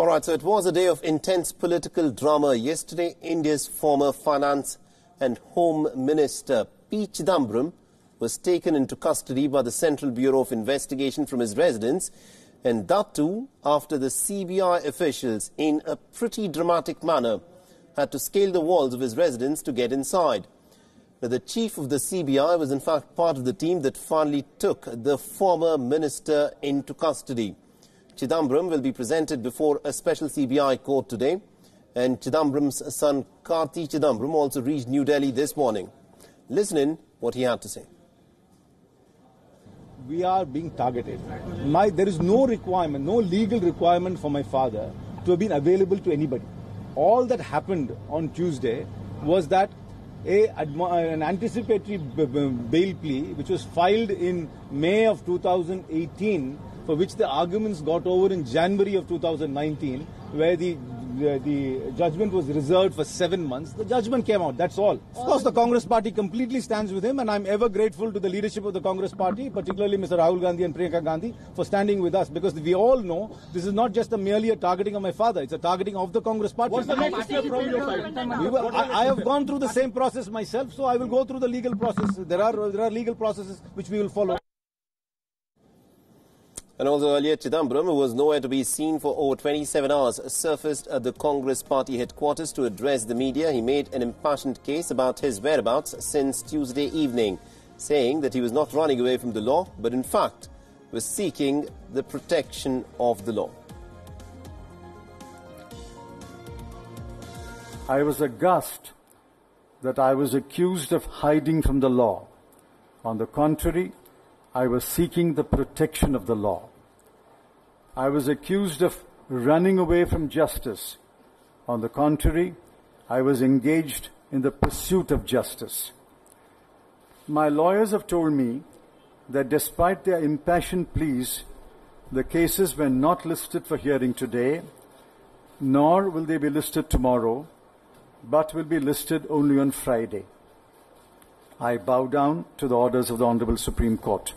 All right, so it was a day of intense political drama yesterday. India's former finance and home minister P. Chidambaram was taken into custody by the Central Bureau of Investigation from his residence, and that too after the CBI officials, in a pretty dramatic manner, had to scale the walls of his residence to get inside. The chief of the CBI was in fact part of the team that finally took the former minister into custody. Chidambaram will be presented before a special CBI court today. And Chidambaram's son Karti Chidambaram also reached New Delhi this morning. Listen in what he had to say. We are being targeted. My, there is no requirement, no legal requirement for my father to have been available to anybody. All that happened on Tuesday was that a, an anticipatory bail plea, which was filed in May of 2018, for which the arguments got over in January of 2019, where the the, the, judgment was reserved for seven months. The judgment came out. That's all. Of course, the Congress Party completely stands with him, and I'm ever grateful to the leadership of the Congress Party, particularly Mr. Rahul Gandhi and Priyanka Gandhi, for standing with us because we all know this is not just a merely a targeting of my father; it's a targeting of the Congress Party. What's the next step from your side? I, I have gone through the same process myself, so I will go through the legal process. There are there are legal processes which we will follow. And also earlier, Chidambaram, who was nowhere to be seen for over 27 hours, surfaced at the Congress party headquarters to address the media. He made an impassioned case about his whereabouts since Tuesday evening, saying that he was not running away from the law, but in fact was seeking the protection of the law. I was aghast that I was accused of hiding from the law. On the contrary, I was seeking the protection of the law. I was accused of running away from justice. On the contrary, I was engaged in the pursuit of justice. My lawyers have told me that despite their impassioned pleas, the cases were not listed for hearing today, nor will they be listed tomorrow, but will be listed only on Friday. I bow down to the orders of the Honorable Supreme Court.